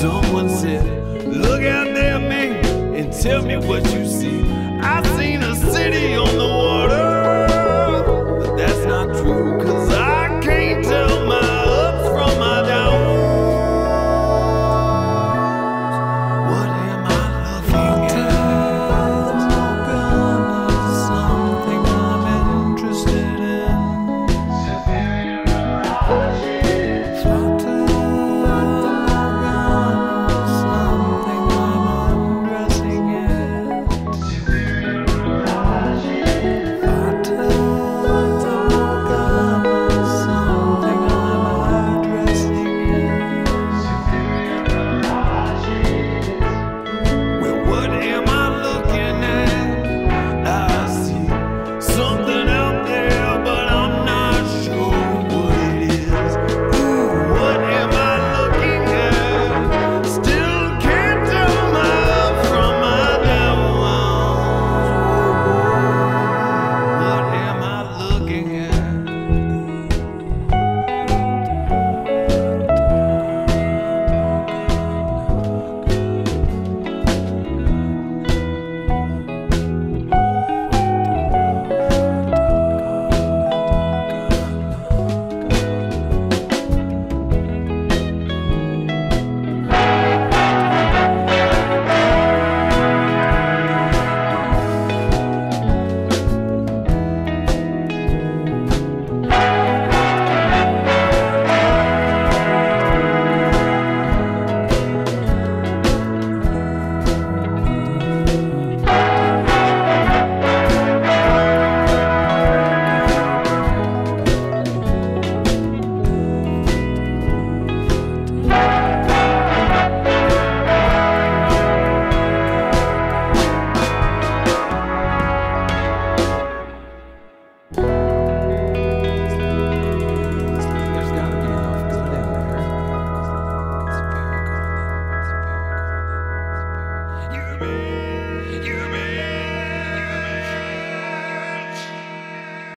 Someone said, Look out there, man, and tell me what you see. I said,